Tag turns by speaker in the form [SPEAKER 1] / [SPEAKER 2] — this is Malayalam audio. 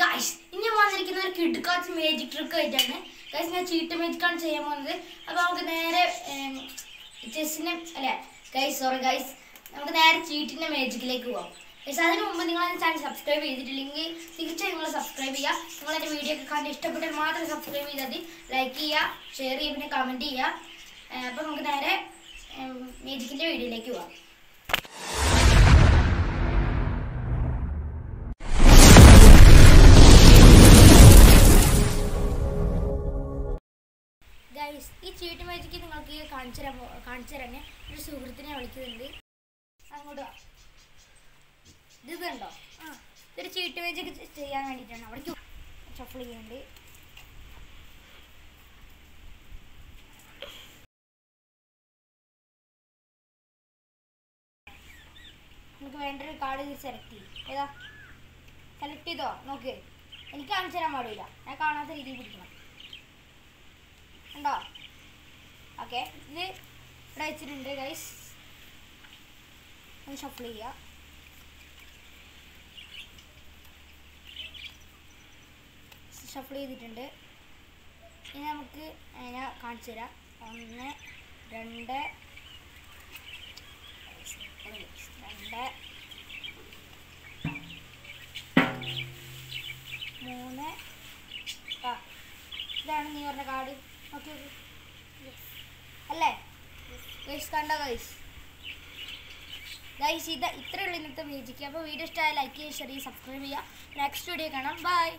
[SPEAKER 1] ഗൈസ് ഇനി ഞാൻ വന്നിരിക്കുന്ന ഒരു കിടുക്കാച്ച് മേജിക് ട്രിക്ക് ആയിട്ടാണ്. ഗൈസ് ഞാൻ ചീട്ട് മേജിക്കാണ് ചെയ്യാൻ പോകുന്നത്. അപ്പോൾ നമുക്ക് നേരെ ചെസ്സിന്റെ അല്ല ഗൈസ് സോറി ഗൈസ് നമുക്ക് നേരെ ചീട്ടിന്റെ മേജിക്കിലേക്ക് പോകാം ഗൈസ് അതിന് മുമ്പ് നിങ്ങൾ എന്റെ ചാനൽ സബ്സ്ക്രൈബ് ചെയ്തിട്ടില്ലെങ്കിൽ തീർച്ചയായും നിങ്ങൾ സബ്സ്ക്രൈബ് ചെയ്യുക. നിങ്ങൾ എന്റെ വീഡിയോ ഒക്കെ കണ്ട് ഇഷ്ടപ്പെട്ടാൽ മാത്രം സബ്സ്ക്രൈബ് ചെയ്താൽ മതി. ലൈക്ക് ചെയ്യുക ഷെയർ ചെയ്യുക പിന്നെ കമന്റ് ചെയ്യുക. അപ്പോൾ നമുക്ക് നേരെ മേജിക്കിന്റെ വീഡിയോയിലേക്ക് പോവാം. ഗൈസ് ഈ ചീട്ട് മാജിക്ക് നിങ്ങൾക്ക് കാണിച്ചു തരാൻ കാണിച്ചു തരാൻ ഒരു സുഹൃത്തിനെ വിളിക്കുന്നുണ്ട്. അങ്ങോട്ട്. ഇത് ഇതുണ്ടോ ആ ഇതൊരു ചീട്ട് മാജിക്ക് ചെയ്യാൻ വേണ്ടിയിട്ടാണ്. അവിടേക്ക് ഷഫിൾ ചെയ്യുന്നുണ്ട്. നമുക്ക് വേണ്ട ഒരു കാർഡ് സെലക്ട് ചെയ്യും. ഏതാ? സെലക്ട് ചെയ്തോ? നോക്ക്. എനിക്ക് കാണിച്ചു തരാൻ പാടില്ല. ഞാൻ കാണാത്ത രീതിയിൽ പിടിക്കണം. ഓക്കെ. ഇത് ഇവിടെ വെച്ചിട്ടുണ്ട് ഗൈസ് ഒന്ന് ഷഫിൾ ചെയ്യുക ഷഫിൾ ചെയ്തിട്ടുണ്ട്. ഇനി നമുക്ക് ഞാൻ കാണിച്ചു തരാം. ഒന്ന് രണ്ട് രണ്ട് മൂന്ന് ഇതാണ് നീ പറഞ്ഞ കാർഡ്. ഓക്കെ. അല്ലേ? ഗൈസ് കണ്ടോ ഗൈസ് ഗൈസ് ഇത് ഇത്രയുള്ള ഇന്നത്തെ വീഡിയോ അപ്പോൾ വീഡിയോ ഇഷ്ടമായ ലൈക്ക് ചെയ്യുക ഷെയർ ചെയ്യുക സബ്സ്ക്രൈബ് ചെയ്യുക. നെക്സ്റ്റ് വീഡിയോ കാണാം. ബൈ